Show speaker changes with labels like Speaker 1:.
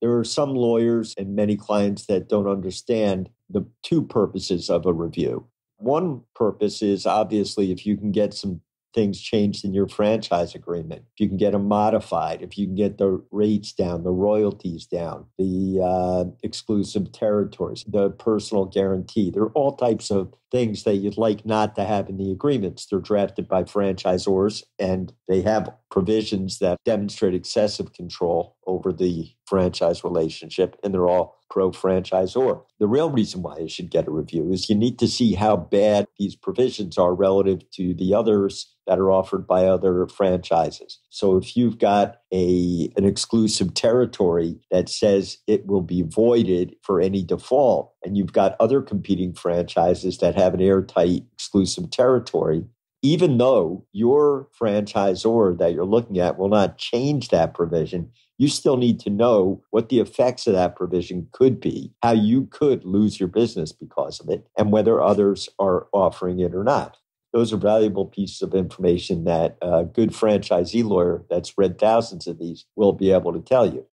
Speaker 1: there are some lawyers and many clients that don't understand the two purposes of a review. One purpose is obviously if you can get some things changed in your franchise agreement, if you can get them modified, if you can get the rates down, the royalties down, the uh, exclusive territories, the personal guarantee. There are all types of things that you'd like not to have in the agreements. They're drafted by franchisors and they have provisions that demonstrate excessive control over the franchise relationship, and they're all pro franchisor. The real reason why you should get a review is you need to see how bad these provisions are relative to the others that are offered by other franchises. So if you've got a an exclusive territory that says it will be voided for any default and you've got other competing franchises that have an airtight exclusive territory, even though your franchisor that you're looking at will not change that provision, you still need to know what the effects of that provision could be, how you could lose your business because of it, and whether others are offering it or not. Those are valuable pieces of information that a good franchisee lawyer that's read thousands of these will be able to tell you.